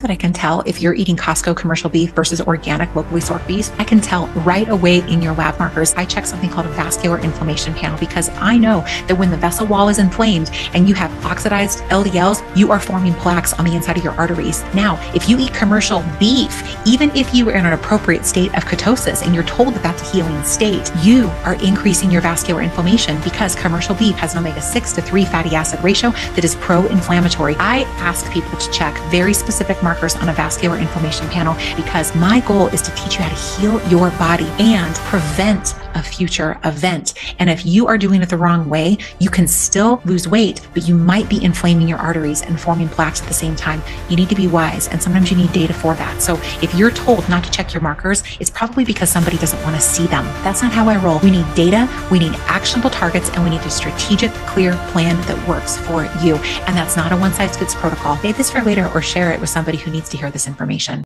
that I can tell if you're eating Costco commercial beef versus organic locally sourced beef. I can tell right away in your lab markers. I check something called a vascular inflammation panel because I know that when the vessel wall is inflamed and you have oxidized LDLs, you are forming plaques on the inside of your arteries. Now, if you eat commercial beef, even if you are in an appropriate state of ketosis and you're told that that's a healing state, you are increasing your vascular inflammation because commercial beef has an omega 6 to 3 fatty acid ratio that is pro inflammatory. I ask people to check very specific markers on a vascular inflammation panel because my goal is to teach you how to heal your body and prevent a future event. And if you are doing it the wrong way, you can still lose weight, but you might be inflaming your arteries and forming plaques at the same time. You need to be wise, and sometimes you need data for that. So if you're told not to check your markers, it's probably because somebody doesn't want to see them. That's not how I roll. We need data, we need actionable targets, and we need a strategic, clear plan that works for you. And that's not a one size fits protocol. Save this for later or share it with somebody who needs to hear this information.